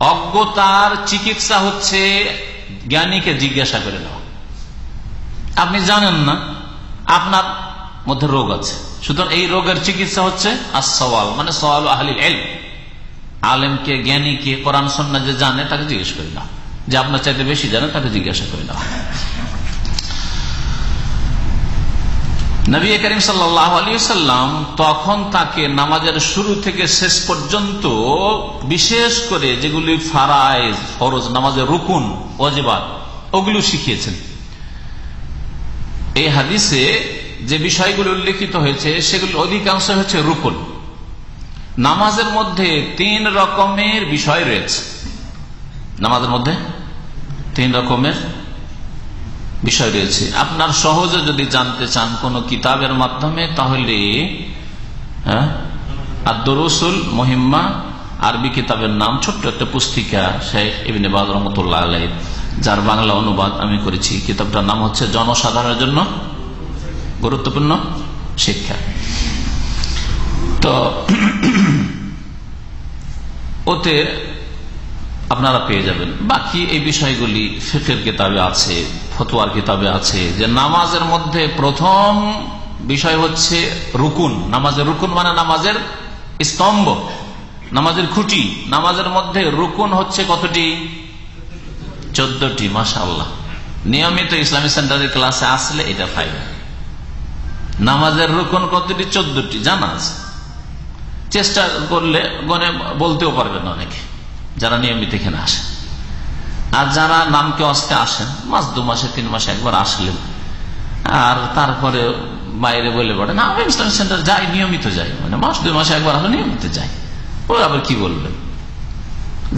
অজ্ঞতার চিকিৎসা হচ্ছে জ্ঞানীকে জিজ্ঞাসা করে নেওয়া। আপনি জানেন না, আপনার মধ্যে রোগ আছে। সুতরাং এই রোগের চিকিৎসা হচ্ছে আসওয়াল মানে সওয়াল আহলিল এল আলেমকে, জ্ঞানীকে, কোরআন সন্না যে জানে তাকে জিজ্ঞেস করে নেওয়া যে আপনার চাইতে বেশি জানে তাকে জিজ্ঞাসা করে না নবী করিম সাল্লাম তখন তাকে নামাজের শুরু থেকে শেষ পর্যন্ত বিশেষ করে যেগুলি ফারাইজ ফরজ, নামাজের রুকুন অজেবাদ ওগুলো শিখিয়েছেন। এই হাদিসে যে বিষয়গুলো উল্লেখিত হয়েছে, সেগুলো অধিকাংশ হচ্ছে রুকুন। নামাজের মধ্যে তিন রকমের বিষয় রয়েছে। নামাজের মধ্যে তিন রকমের বিষয় রয়েছে। আপনার সহজে যদি জানতে চান কোন কিতাবের মাধ্যমে, তাহলে হ্যাঁ আদরসুল মহিম্মা আরবি কিতাবের নাম, ছোট্ট একটা পুস্তিকা, শেখ রহমতুল্লাহ আলাই যার বাংলা অনুবাদ আমি করেছি। কিতাবটার নাম হচ্ছে জনসাধারণের জন্য গুরুত্বপূর্ণ শিক্ষা। তো, ওতে আপনারা পেয়ে যাবেন। বাকি এই বিষয়গুলি ফেকের কিতাবে আছে। ফতুয়ার কিতাবে আছে যে নামাজের মধ্যে প্রথম বিষয় হচ্ছে রুকুন। নামাজের রুকুন মানে নামাজের স্তম্ভ, নামাজের খুঁটি। নামাজের মধ্যে রুকুন হচ্ছে কতটি? চোদ্দটি মাসা আল্লাহ নিয়মিত ইসলামী সেন্টারের ক্লাসে আসলে এটা ফাইদা নামাজের রুকুন কতটি? চোদ্দটি, জানা আছে। চেষ্টা করলে গনে বলতেও পারবেন অনেকে, যারা নিয়মিত এখানে আসেন আর যারা নামকে অস্তে আসেন, মাস দু মাসে, তিন মাসে একবার আসলেন আর তারপরে বাইরে বলে পড়ে, না, আমি ইসলামিক সেন্টার যাই, নিয়মিত যাই। মানে মাস দুই মাসে একবার আসলে নিয়মিত যাই। ও আবার কি বলবেন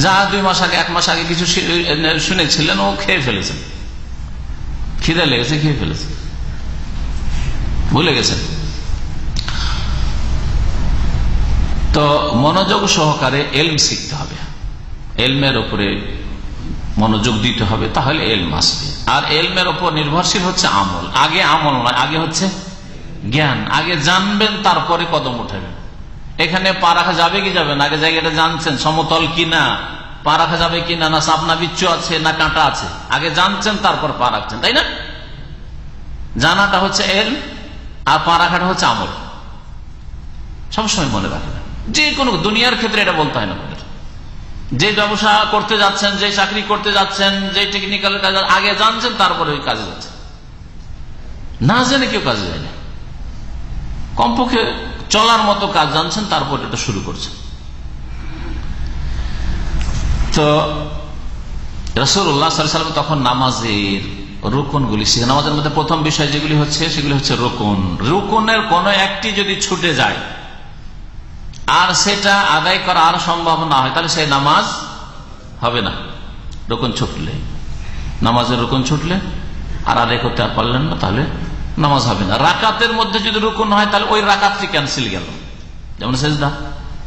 যা দুই মাস আগে, এক মাস আগে কিছু শুনেছিলেন, ও খেয়ে ফেলেছেন খিদে লেগেছে, খেয়ে ফেলেছে। ভুলে গেছেন। তো মনোযোগ সহকারে এলম শিখতে হবে। এলমের উপরে মনোযোগ দিতে হবে, তাহলে এলম আসবে। আর এলমের উপর নির্ভরশীল হচ্ছে আমল। আগে আমল নয়, আগে হচ্ছে জ্ঞান। আগে জানবেন, তারপরে কদম উঠাবেন। এখানে পা রাখা যাবে কি যাবে না? আগে জায়গাটা জানছেন, সমতল কি না পা রাখা যাবে কি না সাপনা বিচ্ছু আছে, না কাঁটা আছে? আগে জানছেন, তারপর পা রাখছেন, তাই না? জানাটা হচ্ছে এল আর পা রাখাটা হচ্ছে আমল। সবসময় মনে রাখবেন। যে কোনো দুনিয়ার ক্ষেত্রে এটা বলতে হয় না। যে ব্যবসা করতে যাচ্ছেন, যে চাকরি করতে যাচ্ছেন, যে টেকনিক্যাল কাজ আগে জানছেন, তারপরে ওই কাজে যাচ্ছেন। না জেনে কেউ কাজে যায় না। কমপক্ষে চলার মতো কাজ জানছেন, তারপর এটা শুরু করছেন। তো রসুল্লাহ সাল্লাম তখন নামাজের রুকনগুলি শিখে নামাজের মধ্যে প্রথম বিষয় যেগুলি হচ্ছে, সেগুলি হচ্ছে রুকন। রুকনের কোন একটি যদি ছুটে যায় আর সেটা আদায় করা আর সম্ভব না হয়। তাহলে সেই নামাজ হবে না। রোকন ছুটলে। নামাজের রোকন ছুটলে আর আদায় করতে আর পারলেন না, তাহলে নামাজ হবে না। রাকাতের মধ্যে যদি রুকুন হয়, তাহলে ওই রাকাতটি ক্যান্সেল গেল। যেমন সেজদা।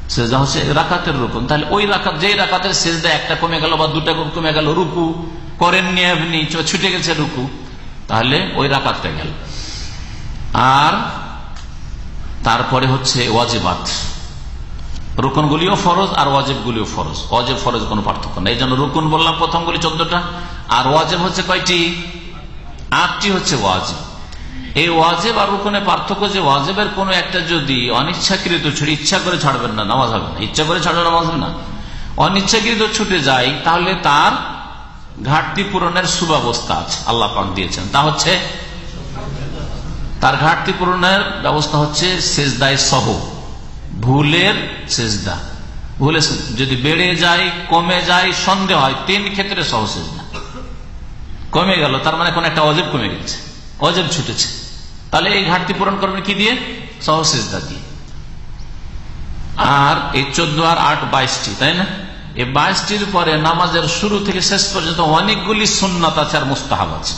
সেজদা হচ্ছে রাকাতের রুকুন। তাহলে ওই রাকাত, যেই রাকাতের সেজদা একটা কমে গেল বা দুটা কমে গেল, রুকু। করেননি আপনি ছুটে গেছে রুকু। তাহলে ওই রাকাতটা গেল। আর তারপরে হচ্ছে ওয়াজিবাত। রুকন গুলিও ফরজ আর ওয়াজেব গুলিও ফরজ। ওয়াজেব, ফরজ কোনো পার্থক্য নেই। এই জন্য রুকুন বললাম প্রথম গুলি চোদ্দটা। আর ওয়াজেব হচ্ছে কয়টি? আটটি হচ্ছে ওয়াজেব। এই ওয়াজেব আর রুকনের পার্থক্য যে ওয়াজেবের কোন একটা যদি অনিচ্ছাকৃত ছুটে ইচ্ছা করে ছাড়বেন না, নামাজ হবে না। ইচ্ছা করে ছাড়বে নামাজ হবে না। অনিচ্ছাকৃত ছুটে যায় তাহলে তার ঘাটতি পূরণের সুব্যবস্থা আছে। আল্লাহ পাক দিয়েছেন। তা হচ্ছে, তার ঘাটতি পূরণের ব্যবস্থা হচ্ছে শেষদায় সহ। ভুলের সেজদা। ভুলে যদি বেড়ে যায়, কমে যায়, সন্দেহ হয়, তিন ক্ষেত্রে সহ সেজদা। কমে গেল, তার মানে কোন একটা অজেব কমে গেছে। অজেব ছুটেছে। তাহলে এই ঘাটতি পূরণ করবেন কি দিয়ে? সহ সেজদা দিয়ে। আর এই চোদ্দ আর আট বাইশটি, তাই না? এই বাইশটির পরে নামাজের শুরু থেকে শেষ পর্যন্ত অনেকগুলি সুন্নাত আছে আর মুস্তাহাব আছে।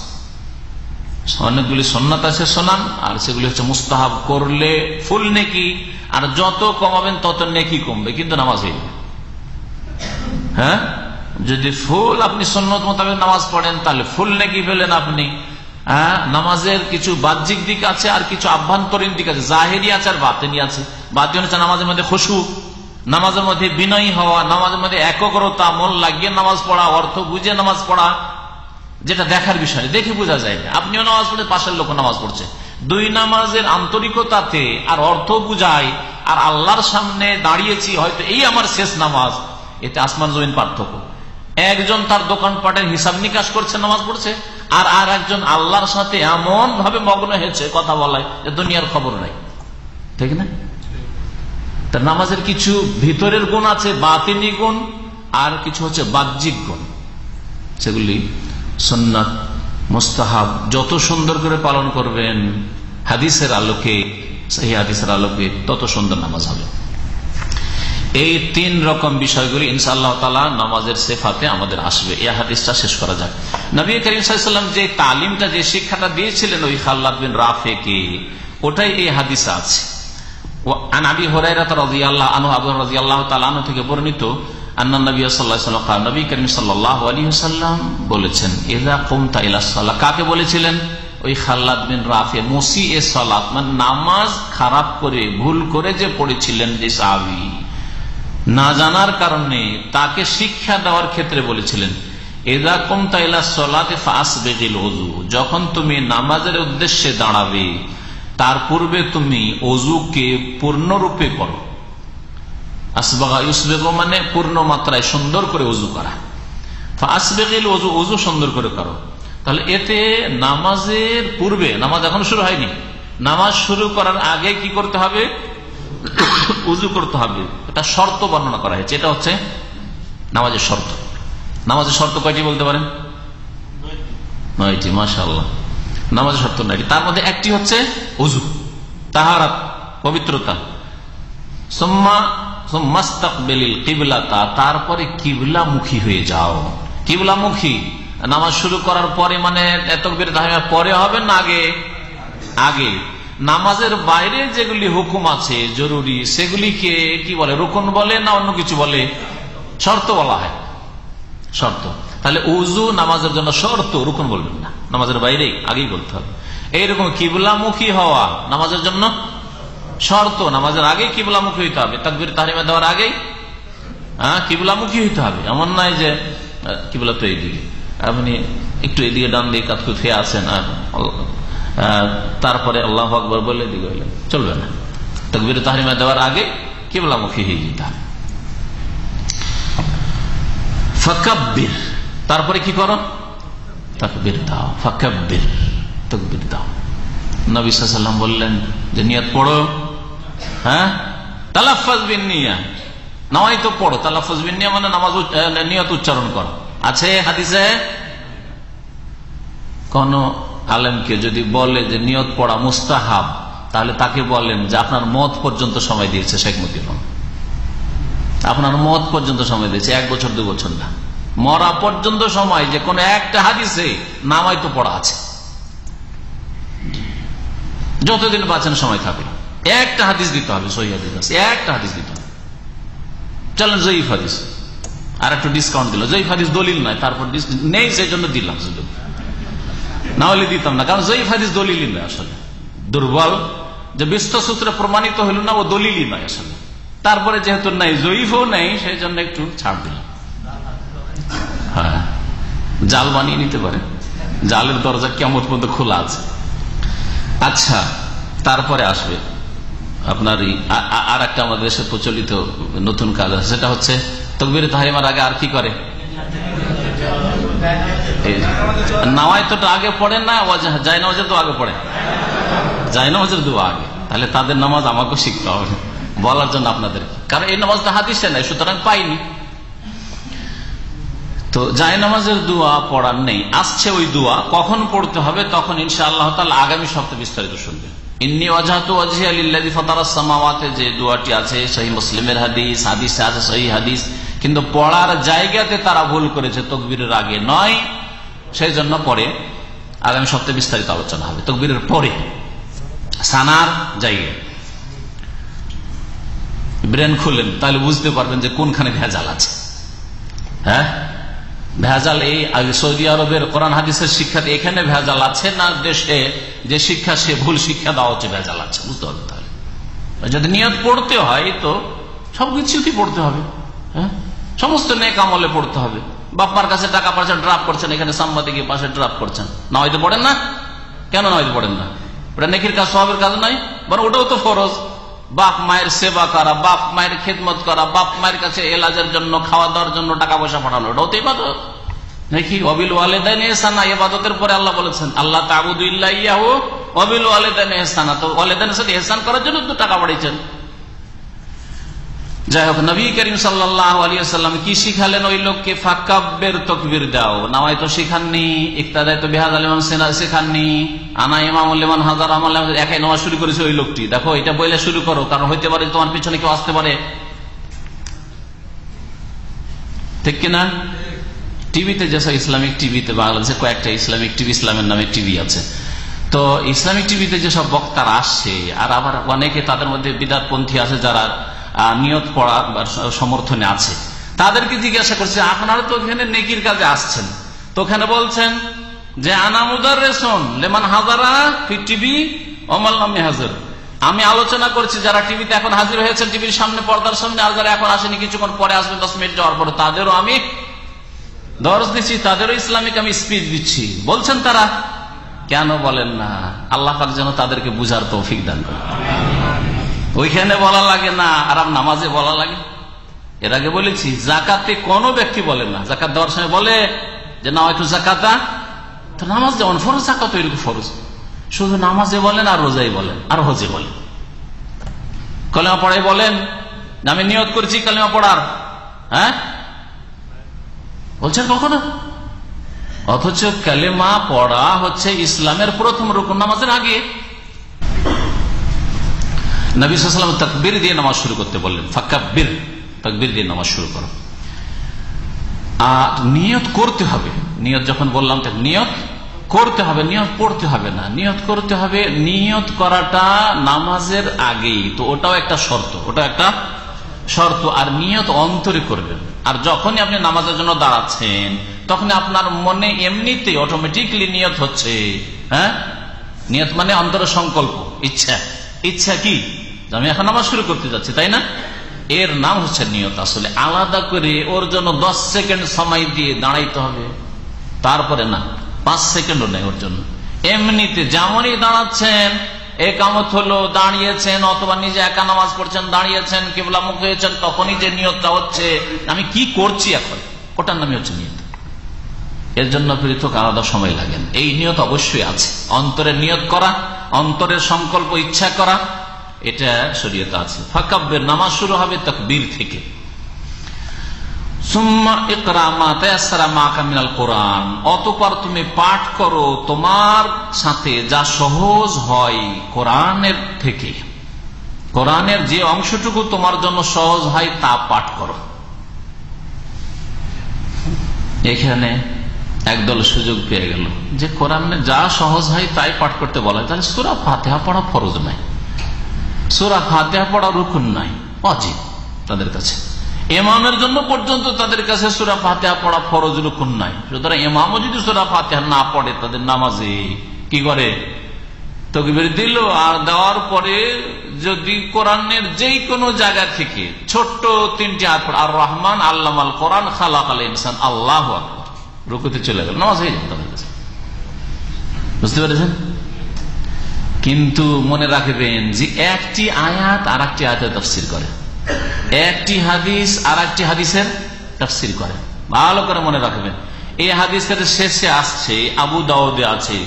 অনেকগুলি সন্ন্যত আছে শোনান আর সেগুলি হচ্ছে মুস্তাহাব করলে ফুল নেকি আর যত কমাবেন, তত নেকি কমবে, কিন্তু নামাজ হ্যাঁ? যদি ফুল আপনি সন্ন্যত মোতাবেক নামাজ পড়েন, তাহলে ফুল নেকি পেলেন আপনি। হ্যাঁ? নামাজের কিছু বাহ্যিক দিক আছে আর কিছু আভ্যন্তরীণ দিক আছে। জাহেরি আছে আর বাতেনি আছে। বাতিন হচ্ছে নামাজের মধ্যে খুশু, নামাজের মধ্যে বিনয়ী হওয়া, নামাজের মধ্যে একগ্রতা, মন লাগিয়ে নামাজ পড়া, অর্থ বুঝে নামাজ পড়া, যেটা দেখার বিষয়। দেখে বোঝা যায় আপনিও নামাজ পড়ে পাশের লোক নামাজ পড়ছে। দুই নামাজের আন্তরিকতাতে আর অর্থ বুঝাই আর আল্লাহর সামনে দাঁড়িয়েছি, হয়তো এই আমার শেষ নামাজ। এতে আসমান জমিন পার্থক্য। একজন তার দোকানপাটের হিসাব নিকাশ করছে, নামাজ পড়ছে, আর আর একজন আল্লাহর সাথে এমন ভাবে মগ্ন হয়েছে, কথা বলায় যে দুনিয়ার খবর নাই। ঠিক না? তার নামাজের কিছু ভিতরের গুণ আছে, বাতিনি গুণ, আর কিছু হচ্ছে বাহ্যিক গুণ। সেগুলি সন্ন্যাত মোস্তাহাব, যত সুন্দর করে পালন করবেন, হাদিসের আলোকে, সেই হাদিসের আলোকে তত সুন্দর নামাজ হবে। এই তিন রকম বিষয়গুলি ইনশাআল্লাহ তালা নামাজের সেফাতে আমাদের আসবে। এই হাদিসটা শেষ করা যাক। নবী করিম সাল্লাম যে তালিমটা, যে শিক্ষাটা দিয়েছিলেন ওই খাল্লাদ বিন রাফেকে ওটাই এই হাদিসে আছে। আবি হরাইরা রাজি আল্লাহ আনু আবু রাজি আল্লাহ তালু থেকে বর্ণিত নবী সাল্লাম বলেছেন কাকে বলেছিলেন? ওই খাল্লাদ বিন এ মানে নামাজ খারাপ করে, ভুল করে যে পড়েছিলেন যে সাহাবি। না জানার কারণে তাকে শিক্ষা দেওয়ার ক্ষেত্রে বলেছিলেন এদা কমতা ইলা সলাতে ফাঁস বেগিল অজু যখন তুমি নামাজের উদ্দেশ্যে দাঁড়াবে, তার পূর্বে তুমি অজুকে পূর্ণরূপে করো আসবাগা ইউসবেগ মানে পূর্ণ মাত্রায় সুন্দর করে অজু করা। আসবেগিল অজু অজু সুন্দর করে করো। তাহলে এতে নামাজের পূর্বে, নামাজ এখন শুরু হয়নি, নামাজ শুরু করার আগে কি করতে হবে? উজু করতে হবে। এটা শর্ত বর্ণনা করা হয়েছে। এটা হচ্ছে নামাজের শর্ত। নামাজের শর্ত কয়টি বলতে পারেন? নয়টি। মাসাল্লাহ নামাজের শর্ত নয়টি। তার মধ্যে একটি হচ্ছে উজু, তাহারাত, পবিত্রতা। সোম্মা তারপরে কিবলামুখী হয়ে যাও। কিবলামুখী? নামাজ শুরু করার পরে মানে এত তকবির পরে হবে না আগে? আগে। নামাজের বাইরে যেগুলি হুকুম আছে, জরুরি, সেগুলিকে কি বলে, রুকন বলে না অন্য কিছু বলে? শর্ত বলা হয়। শর্ত। তাহলে উজু নামাজের জন্য শর্ত, রুকন বলবেন না। নামাজের বাইরে আগেই বলতে হবে। এইরকম কিবলামুখী হওয়া নামাজের জন্য শর্ত, নামাজের আগে কিবলামুখী হইতে হবে, তাকবির তাহরিমা দেওয়ার আগেই হ্যাঁ কিবলামুখী হইতে হবে। এমন নয় যে কিবলা তো এইদিকে। আপনি একটু এদিকে ডান দিয়ে কাজ করে আসেন তারপরে আল্লাহ আকবর বলে দিকে হইলেন চলবে না। তকবির তাহরিমা দেওয়ার আগে কেবলামুখী হয়ে যেতে হবে। তারপরে কি করো? তকবির দাও, ফকাব্বির, তকবির দাও। নবী সাল্লাম বললেন যে, নিয়ত পড়ো। হ্যাঁ? মানে কোন যদি বলে যে নিয়ত পড়া মুস্তাহাব, তাহলে তাকে বলেন যে আপনার মত পর্যন্ত সময় দিয়েছে শেখ আপনার মত পর্যন্ত সময় দিয়েছে, এক বছর, দু বছর না। মরা পর্যন্ত সময় যে কোন একটা হাদিসে নামাই তো পড়া আছে। যতদিন বাঁচেন সময় থাকবে। একটা হাদিস দিতে হবে একটা হাদিস দিতে হবে। চলেন জয়ীফ হাদিস। আর একটু ডিসকাউন্ট দিল। জয়ীফ হাদিস দলিল নয়, তারপর নেই সেই জন্য দিলাম সুযোগ না হলে দিতাম না, কারণ জয়ীফ হাদিস দলিলই নয় আসলে। দুর্বল। যে বিশ্ব সূত্রে প্রমাণিত হইল না, ও দলিলই নয় আসলে। তারপরে যেহেতু নাই, জয়ীফও নেই সেই জন্য একটু ছাড় দিলাম। হ্যাঁ। জাল বানিয়ে নিতে পারে। জালের দরজা কেমন পর্যন্ত খোলা আছে। আচ্ছা তারপরে আসবে। আপনার আর একটা আমাদের দেশে প্রচলিত নতুন কাজ আছে, সেটা হচ্ছে তকবির তাহারিমার আগে আর কি করে? তো আগে পড়েন না তো আগে পড়ে নামাজের আগে। তাহলে তাদের নামাজ আমাকেও শিখতে হবে, বলার জন্য আপনাদের কারণ এই নামাজটা হাদিসে নাই, সুতরাং পাইনি। তো জায় নামাজের দোয়া পড়ার নেই, আসছে ওই দোয়া, কখন পড়তে হবে তখন ইনশা আল্লাহ তালা আগামী সপ্তাহে বিস্তারিত শুনবে পড়ার জায়গাতে তারা ভুল করেছে, তকবীরের আগে নয় সেই জন্য পরে আগামী সপ্তাহে বিস্তারিত আলোচনা হবে, তকবীরের পরে। সানার জায়গায়। ব্রেন খুললেন, তাহলে বুঝতে পারবেন যে কোনখানে ভেজাল আছে। হ্যাঁ? ভেজাল এই সৌদি আরবের কোরআন হাদিসের শিক্ষাতে এখানে ভেজাল আছে না দেশে? যে শিক্ষা, সে ভুল শিক্ষা দেওয়া হচ্ছে, ভেজাল আছে, বুঝতে পারবেন তাহলে? যদি নিয়ত পড়তে হয় তো সবকিছুতে পড়তে হবে হ্যাঁ? সমস্ত নেক আমলে পড়তে হবে। বাপমার কাছে টাকা পয়সা ড্রাফ করছেন, এখানে সাংবাদিক পাশে ড্রাফ করছেন। না হয়তো পড়েন না? কেন না হয়তো পড়েন না? ওটা নেকির কাজ সবের কাজ নাই বরং ওটাও তো ফরজ। বাপ মায়ের সেবা করা, বাপ মায়ের খেদমত করা, বাপ মায়ের কাছে এলাজের জন্য, খাওয়া দাওয়ার জন্য টাকা পয়সা পাঠানো ওটা হতেই পারো নাকি? অবিল ওয়ালেদান এহসানা এবাদতের পরে আল্লাহ বলেছেন আল্লাহ তাবুদুল্লাহ ইয়াহু। অবিল ওয়ালেদান এহসানা, তো ওয়ালেদানের সাথে এহসান করার জন্য তো টাকা বাড়িয়েছেন যাই হোক নবী করিম সাল্লাহ আলিয়াল্লাম কি শিখালেন ওই লোককে? ফাক্কাব্যের তকবির দাও। নামাই তো শিখাননি, ইকতাদায় তো বেহাজ আলিমান শেখাননি, আনা ইমাম উল্লেমান হাজার আমল একাই নামাজ শুরু করেছে ওই লোকটি। দেখো, এটা বইলে শুরু করো, কারণ হইতে পারে তোমার পিছনে কেউ আসতে পারে। ঠিক কিনা? টিভিতে যেসব ইসলামিক টিভিতে, বাংলাদেশে কয়েকটা ইসলামিক টিভি, ইসলামের নামে টিভি আছে। তো ইসলামিক টিভিতে যেসব বক্তারা আসছে আর আবার অনেকে তাদের মধ্যে বিদাতপন্থী আছে যারা নিয়ত পড়া সমর্থনে আছে। তাদেরকে জিজ্ঞাসা করছে, আপনারা তো ওখানে নেকির কাজে আসছেন। তো ওখানে বলছেন যে আনামুদার রেশন লেমান হাজারা টিভি অমাল নামে হাজার। আমি আলোচনা করছি, যারা টিভিতে এখন হাজির হয়েছেন, টিভির সামনে, পর্দার সামনে, আর যারা এখন আসেনি, কিছুক্ষণ পরে আসবে, দশ মিনিট যাওয়ার পরে তাদেরও আমি দরজ দিচ্ছি, তাদেরও ইসলামিক আমি স্পিচ দিচ্ছি। বলছেন তারা, কেন বলেন না? আল্লাহ যেন তাদেরকে বুঝার তৌফিক দান করে ওইখানে বলা লাগে না আর নামাজে বলা লাগে। এর আগে বলেছি, জাকাতে কোনো ব্যক্তি বলে না। জাকাত দেওয়ার সময় বলে যে না একটু জাকাতা তো নামাজ যেমন ফরজ, জাকাত এরকম ফরজ। শুধু নামাজে বলেন আর রোজাই বলেন, আর হজে বলেন। কলেমা পড়াই বলেন আমি নিয়ত করছি কলেমা পড়ার। হ্যাঁ? বলছেন কখনো? অথচ কালেমা পড়া হচ্ছে ইসলামের প্রথম রুকুন নামাজের আগে। নবী সাল্লাম তকবির দিয়ে নামাজ শুরু করতে বললেন ফাক্কাবির তকবির দিয়ে নামাজ শুরু করো। আর নিয়ত করতে হবে, নিয়ত যখন বললাম নিয়ত করতে হবে, নিয়ত পড়তে হবে না। নিয়ত করতে হবে, নিয়ত করাটা নামাজের আগেই, তো ওটাও একটা শর্ত, ওটা একটা শর্ত। আর নিয়ত অন্তরে করবেন। আর যখনই আপনি নামাজের জন্য দাঁড়াচ্ছেন তখন আপনার মনে এমনিতে অটোমেটিকলি নিয়ত হচ্ছে হ্যাঁ? নিয়ত মানে অন্তর সংকল্প ইচ্ছা। ইচ্ছা কি? আমি এখন নামাজ শুরু করতে যাচ্ছি, তাই না? এর নাম হচ্ছে নিয়ত আসলে। আলাদা করে ওর জন্য দশ সেকেন্ড সময় দিয়ে দাঁড়াইতে হবে। তারপরে না, পাঁচ সেকেন্ডও নেই ওর জন্য। এমনিতে যেমনই দাঁড়াচ্ছেন, একামত হলো, দাঁড়িয়েছেন, অথবা নিজে একা নামাজ পড়ছেন, দাঁড়িয়েছেন, কেবলা মুখ হয়েছেন, তখনই যে নিয়তটা হচ্ছে, আমি কি করছি এখন? ওটার নামই হচ্ছে নিয়ত। এর জন্য পৃথক আলাদা সময় লাগেন এই নিয়ত অবশ্যই আছে। অন্তরের নিয়ত করা অন্তরের সংকল্প, ইচ্ছা করা, এটা শরীয়ত আছে। ফাকাব্যের নামাজ শুরু হবে তকবীর থেকে। অতপর তুমি পাঠ করো তোমার সাথে যা সহজ হয় কোরআনের থেকে। কোরআনের যে অংশটুকু তোমার জন্য সহজ হয় তা পাঠ করো। এখানে একদল সুযোগ পেয়ে গেল। যে কোরআনে যা সহজ হয় তাই পাঠ করতে বলা হয়। তাহলে সুরা ফাতেহা পড়া ফরজ নাই সুরা ফাতেহা পড়া রুকুন নাই অজিব তাদের কাছে। এমামের জন্য পর্যন্ত তাদের কাছে সুরা ফাতেহা পড়া ফরজ রুকুন নাই সুতরাং এমামও যদি সুরা ফাতেহা না পড়ে, তাদের নামাজে কি করে? তকবির দিল আর দেওয়ার পরে যদি কোরআনের যেই কোনো জায়গা থেকে ছোট্ট তিনটি আর রহমান আল্লাহ আল কোরআন খালাক আল ইনসান, আল্লাহ রুকুতে চলে গেল, নামাজ হয়ে যাবে তাদের কাছে। বুঝতে পেরেছেন? কিন্তু মনে রাখবেন যে একটি আয়াত আর একটি আয়াতের তফসির করে। একটি হাদিস আর একটি হাদিসের তফসির করে। ভালো করে মনে রাখবেন। এই হাদিসের শেষে আসছে, আবু দাউদে আছে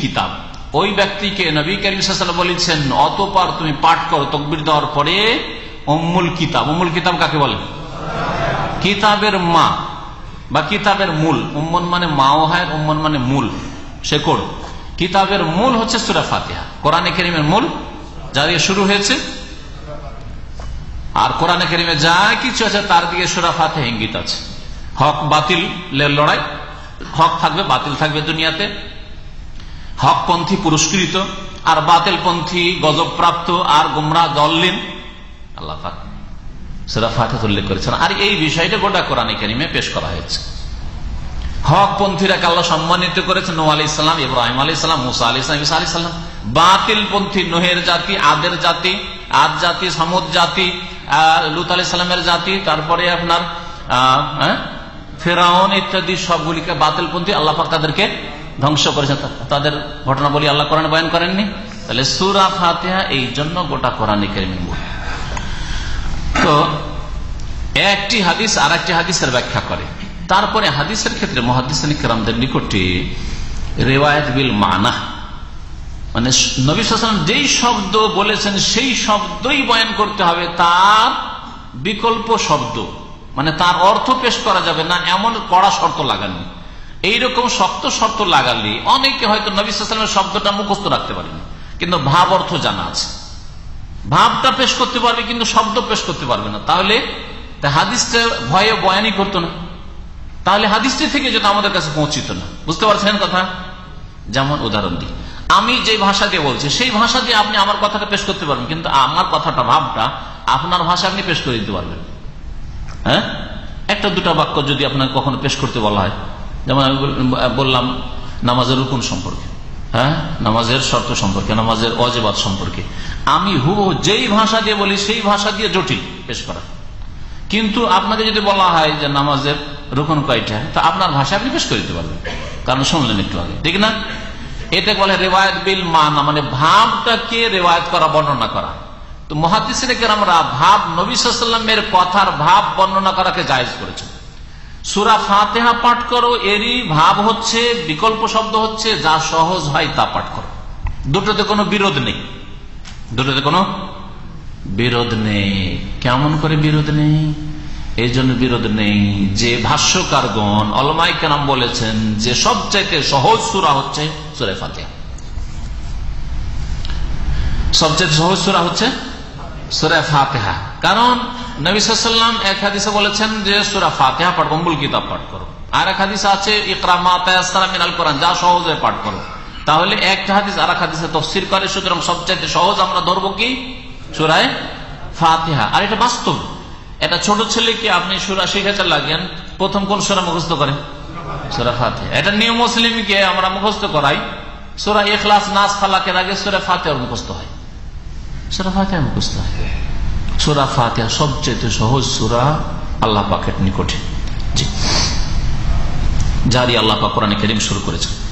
কিতাব। ওই ব্যক্তিকে নবী করিম বলেছেন, অতপর তুমি পাঠ করো, তকবির দেওয়ার পরে অম্মুল কিতাব। অম্মুল কিতাব কাকে বলে? কিতাবের মা। বা কিতাবের মূল উম্মন মানে মাও হয় উম্মন মানে মূল। শেকড় কিতাবের মূল হচ্ছে সুরা ফাতিহা। কোরআনে কেরিমের মূল যা দিয়ে শুরু হয়েছে, আর কোরআনে কেরিমে যা কিছু আছে তার দিকে সুরা ফাতিহা ইঙ্গিত আছে। হক বাতিল লড়াই, হক থাকবে, বাতিল থাকবে দুনিয়াতে। হক পন্থী পুরস্কৃত, আর বাতিল পন্থী গজব প্রাপ্ত আর গুমরা দল্লিন আল্লাহ সুরা ফাতিহা উল্লেখ করেছেন। আর এই বিষয়টা গোটা কোরআনে কেরিমে পেশ করা হয়েছে। হক পন্থীরাকে আল্লাহ সম্মানিত করেছেন নো আলি ইসলাম ইব্রাহিম আলী ইসলাম মুসা আলী ইসলাম ইসা আলী ইসলাম বাতিল পন্থী নোহের জাতি, আদের জাতি, আদ জাতি, সামুদ জাতি লুত আলি সাল্লামের জাতি, তারপরে আপনার ফেরাউন ইত্যাদি সবগুলিকে বাতিলপন্থী আল্লাহাক তাদেরকে ধ্বংস করেছেন। তাদের ঘটনা বলি আল্লাহ কোরআন বয়ান করেননি। তাহলে সুরা ফাতেহা এই জন্য গোটা কোরআন একটি হাদিস আর একটি হাদিসের ব্যাখ্যা করে। তারপরে হাদিসের ক্ষেত্রে মহাদিস কেরামদের নিকটে রেওয়ায়ত বিল মানা। মানে নবী সালাম যেই শব্দ বলেছেন, সেই শব্দই বয়ান করতে হবে। তার বিকল্প শব্দ মানে তার অর্থ পেশ করা যাবে না, এমন কড়া শর্ত লাগানো এইরকম শক্ত শর্ত লাগালে অনেকে হয়তো নবী সালামের শব্দটা মুখস্থ রাখতে পারেনি। কিন্তু ভাব অর্থ জানা আছে। ভাবটা পেশ করতে পারবে কিন্তু শব্দ পেশ করতে পারবে না। তাহলে হাদিসটা ভয়ে বয়ানই করতো না। তাহলে হাদিসটি থেকে যেটা আমাদের কাছে পৌঁছিত না। বুঝতে পারছেন কথা? যেমন উদাহরণ দিই। আমি যে ভাষা দিয়ে বলছি, সেই ভাষা দিয়ে আপনি আমার কথাটা পেশ করতে পারবেন, কিন্তু আমার কথাটা, ভাবটা আপনার ভাষা আপনি পেশ করে দিতে পারবেন। হ্যাঁ? একটা দুটা বাক্য যদি আপনার কখনো পেশ করতে বলা হয়। যেমন আমি বললাম নামাজের রুকুন সম্পর্কে। হ্যাঁ? নামাজের শর্ত সম্পর্কে, নামাজের অজেবাদ সম্পর্কে। আমি হু যেই ভাষা দিয়ে বলি, সেই ভাষা দিয়ে জটিল পেশ করা। কিন্তু আপনাকে যদি বলা হয় যে নামাজের রুকুন কয়টা, তো আপনার ভাষা আপনি পেশ করে দিতে পারবেন। কারণ শুনলেন একটু আগে। ঠিক না? এতে বলে রেওয়ায়ত বিল মানা মানে ভাবটাকে রেওয়ায়ত করা, বর্ণনা করা। তো মহাদিসের আমরা ভাব নবীলামের কথার ভাব বর্ণনা করাকে জায়জ করেছেন সুরা ফাতেহা পাঠ করো, এরই ভাব হচ্ছে, বিকল্প শব্দ হচ্ছে, যা সহজ হয় তা পাঠ করো। দুটোতে কোনো বিরোধ নেই। দুটোতে কোনো বিরোধ নেই। কেমন করে বিরোধ নেই? এই জন্য বিরোধ নেই। যে ভাষ্যকারগণ অলমাই কেনাম বলেছেন যে সবচাইতে সহজ সুরা হচ্ছে সুরে ফাতেহা। সবচেয়ে সহজ সুরা হচ্ছে সুরে ফাতেহা। কারণ নবিসাল্লাম এক হাদিসে বলেছেন যে সুরা ফাতেহা পাঠ অম্বুল কিতাব পাঠ করো। আর এক হাদিস আছে মিনাল কোরআন, যা সহজে পাঠ করো। তাহলে একটা হাদিস আর এক হাদিসে তফসির করে, সুতরাং সবচাইতে সহজ আমরা ধরবো কি? সুরায় ফাতেহা। আর এটা বাস্তব। এটা ছোট ছেলেকে আপনি সুরা শিখাতে লাগেন, প্রথম কোন সুরা মুখস্থ করেন? সুরা ফাতে এটা নিউ মুসলিমকে আমরা মুখস্থ করাই। সুরা এখলাস নাচ ফালাকের আগে সুরা ফাতে মুখস্থ হয়। সুরা ফাতে মুখস্থ হয়। সুরা ফাতে সবচেয়ে সহজ সুরা আল্লাহ পাকের নিকটে। জি। জারি আল্লাহ পাক কোরআন করিম শুরু করেছেন।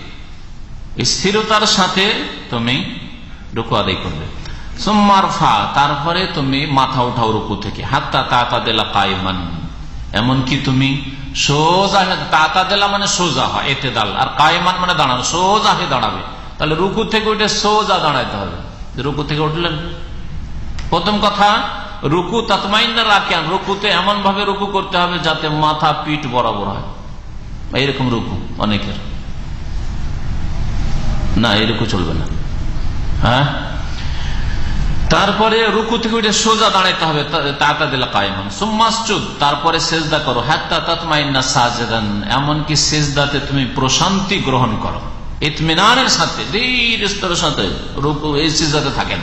স্থিরতার সাথে তুমি রুকু আদায় করবে। সোম্মার ফা তারপরে তুমি মাথা উঠাও রুকু থেকে। হাত্তা তাতা দেলা কায়মান। এমনকি তুমি সোজা তাতা দেলা মানে সোজা হয়, এতে দাল আর কায়মান মানে দাঁড়ানো, সোজা হয়ে দাঁড়াবে। তাহলে রুকু থেকে উঠে সোজা দাঁড়াইতে হবে। রুকু থেকে উঠলেন প্রথম কথা, রুকু তাতমাইন্না রাখেন রুকুতে এমন ভাবে রুকু করতে হবে যাতে মাথা, পিঠ বরাবর হয়। এইরকম রুকু অনেকের। না, এরকম চলবে না। হ্যাঁ? তারপরে রুকু থেকে উঠে সোজা দাঁড়াইতে হবে তাতা দিলা কায়মন সুম্মাসুদ তারপরে সেজদা করো। হাত্তা তাতমাইন্না সাজেদান, এমনকি সেজদাতে তুমি প্রশান্তি গ্রহণ করো। ইতমিনানের সাথে, ধীর স্তরের সাথে রুকু, এই সেজদাতে থাকেন।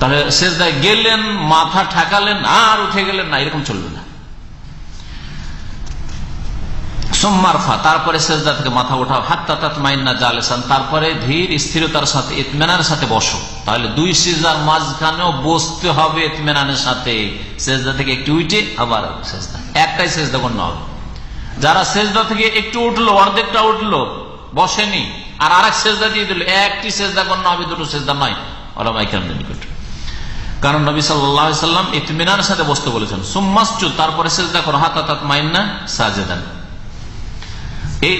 তাহলে সেজদায় গেলেন, মাথা ঠেকালেন, আর উঠে গেলেন না, এরকম চলবে না। সোম্মারফা, তারপরে সেজদা থেকে মাথা ওঠাও। হাত্তা তাত মাইন্না জালেসান, তারপরে ধীর স্থিরতার সাথে ইতমেনার সাথে বসো। তাহলে দুই সেজদার মাঝখানেও বসতে হবে ইতমেনানের সাথে। সেজদা থেকে একটু উঠে আবার সেজদা। একটাই সেজদা গণ্য হবে। যারা সেজদা থেকে একটু উঠল, অর্ধেকটা উঠল, বসেনি, আর আরেক সেজদা দিয়ে দিল, একটি সেজদা গণ্য হবে, দুটো সেজদা নয়। ওলামাইকারদের নিকট। কারণ নবী সাল্লাম ইতমিনার সাথে বসতে বলেছেন সুম্মাসচু তারপরে সেজদা করো হাত হাত মাইন্না সাজেদান। এই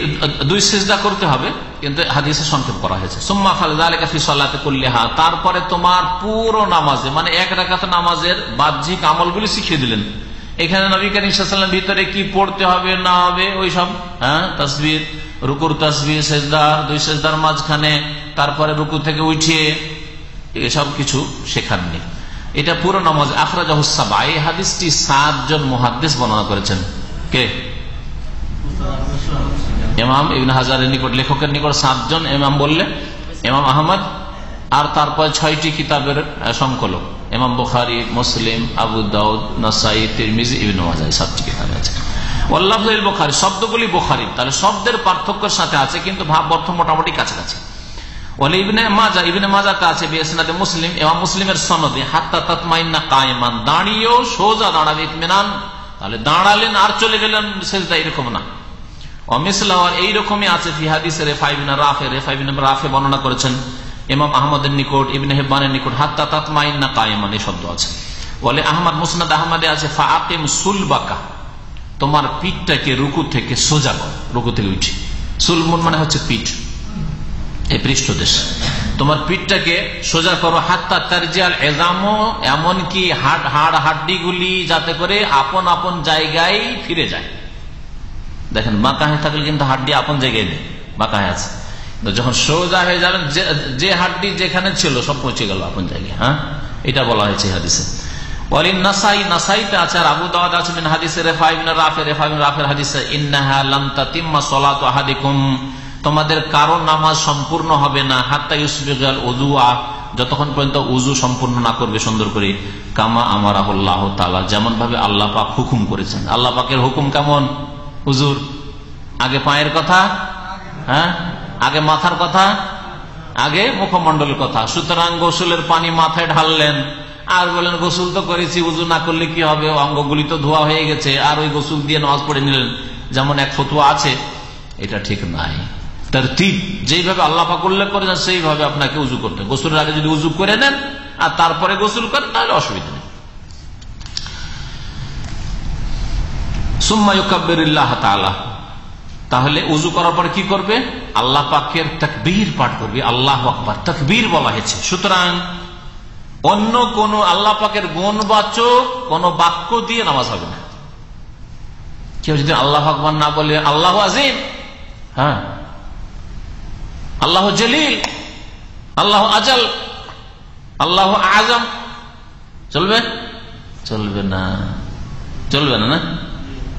দুই সেজদা করতে হবে, কিন্তু হাদিসে সংক্ষেপ করা হয়েছে। সুম্মা ফালফি সাল্লাতে হা তারপরে তোমার পুরো নামাজে মানে এক রাখাত নামাজের বাহ্যিক আমলগুলি শিখিয়ে দিলেন। এখানে নবী করিম ভিতরে কি পড়তে হবে, না হবে ওই সব হ্যাঁ তসবির, রুকুর তসবির সেজদার দুই সেজদার মাঝখানে, তারপরে রুকু থেকে উঠিয়ে, এসব কিছু শেখাননি। এটা পুরো নামাজ আখরাজাহুসাবা এই হাদিসটি সাতজন মহাদ্দেশ বর্ণনা করেছেন। কে? ইমাম ইবিন হাজারের নিকট লেখকের নিকট সাতজন ইমাম বললে, ইমাম আহমদ আর তারপর ছয়টি কিতাবের সংকলক। ইমাম বুখারি, মুসলিম, আবু দাউদ, নাসাই, তিরমিজ, ইবিন সাতটি কিতাব আছে। বুখারি, শব্দগুলি বুখারি। তাহলে শব্দের পার্থক্যের সাথে আছে, কিন্তু মোটামুটি কাছাকাছি। ইবনে মাজা ইবনে মুসলিম মুসলিমের দাঁড়িয়েও সোজা দাঁড়ালেন আর চলে গেলেন, সেজদা এরকম না। অমিসলাওয়ার এইরকমই আছে ফিহাদিসে রেফাইবিনা রাফে রেফাইবিনা রাফে বর্ণনা করেছেন। ইমাম আহমদের নিকট, ইবনে হেব্বানের নিকট, হাত্তা তাতমাইন্না কায়মান এই শব্দ আছে। বলে আহমদ, মুসনাদ আহমদে আছে ফাতেম সুলবাকা, তোমার পিঠটাকে রুকু থেকে সোজা কর, রুকু থেকে উঠি। সুলমুন মানে হচ্ছে পিঠ। এই পৃষ্ঠদেশ তোমার পিঠটাকে সোজা করো, হাত্তা তারজিয়াল এজামো, এমনকি হাট হাড় হাড্ডিগুলি যাতে করে আপন আপন জায়গায় ফিরে যায়। দেখেন বাঁকাহে থাকলে কিন্তু হাড্ডি আপন জায়গায় নেই বাঁকাহে আছে। যখন সোজা হয়ে যাবেন, যে হাড্ডি যেখানে ছিল, সব পৌঁছে গেল আপন জায়গায় হ্যাঁ? এটা বলা হয়েছে হাদিসে। নাসাই আছে, আর আবু হাদিসে, রাফে রাফের হাদিসে, ইন্নাহা তোমাদের কারও নামাজ সম্পূর্ণ হবে না যতক্ষণ পর্যন্ত উজু সম্পূর্ণ না করবে, সুন্দর করে, কামা আমার আল্লাহ তালা যেমন ভাবে আল্লাহ পাক হুকুম করেছেন। আল্লাহ পাকের হুকুম কেমন? উজুর আগে পায়ের কথা হ্যাঁ? আগে মাথার কথা, আগে মুখমন্ডলের কথা। সুতরাং গোসলের পানি মাথায় ঢাললেন। আর বলেন গোসল তো করেছি, উজু না করলে কি হবে? অঙ্গগুলি তো ধোয়া হয়ে গেছে। আর ওই গোসল দিয়ে নামাজ পড়ে নিলেন। যেমন এক ফতুয়া আছে, এটা ঠিক নাই। তার তীর যেইভাবে আল্লাহ পাক উল্লেখ করেছেন, সেইভাবে আপনাকে উজু করতে গোসলের আগে যদি উজু করে নেন, আর তারপরে গোসল করেন, তাহলে অসুবিধা নেই তাহলে উজু করার পরে কি করবে? আল্লাহ পাকের তকবীর পাঠ করবে। আল্লাহ আকবর। তকবীর বলা হয়েছে। সুতরাং অন্য কোন আল্লাহ পাকের গুণবাচক কোন বাক্য দিয়ে নামাজ হবে না। কেউ যদি আল্লাহ আকবর না বলে, আল্লাহ আজিম। হ্যাঁ? আল্লাহ জলিল। আল্লাহ আজল। আল্লাহ আজম। চলবে? চলবে না। চলবে না না?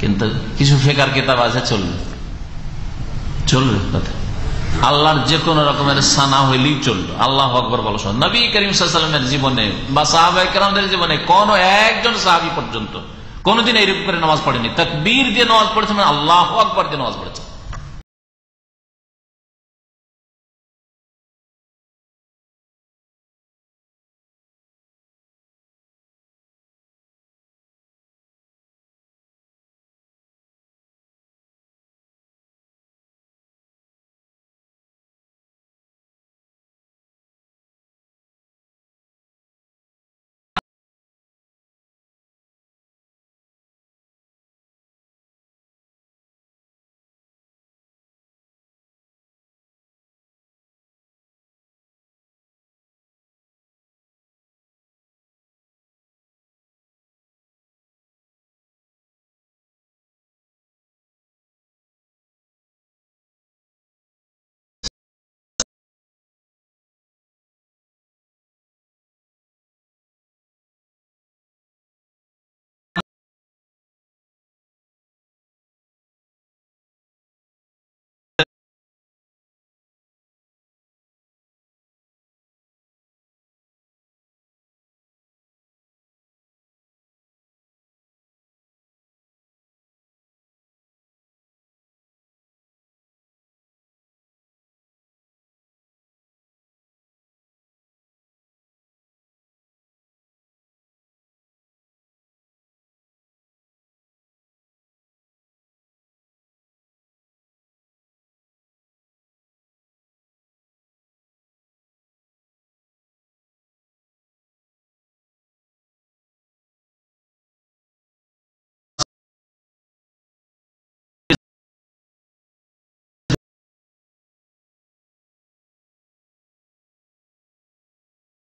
কিন্তু কিছু ফেকার কিতাব আছে, চলবে। চলবে কথা আল্লাহর যে কোন রকমের সানা হইলেই চলবে। আল্লাহ আকবর বলো নবী করিম সাল্লামের জীবনে বা সাহাবাহামদের জীবনে কোন একজন সাহাবি পর্যন্ত কোনদিন এইরকম করে নামাজ পড়েনি। তাকবীর দিয়ে নামাজ পড়েছে মানে আল্লাহ আকবর দিয়ে নামাজ পড়েছে।